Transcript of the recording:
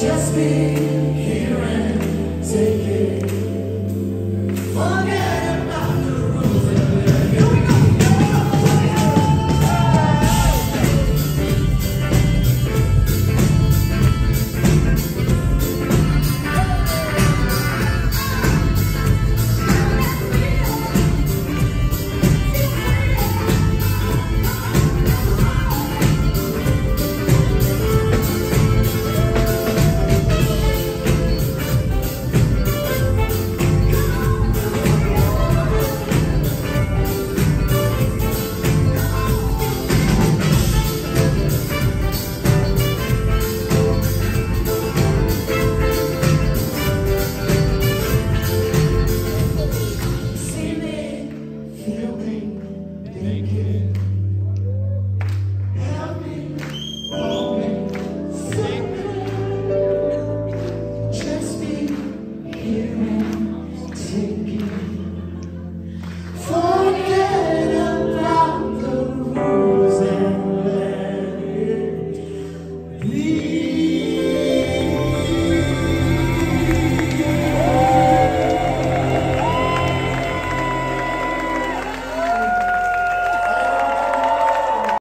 just be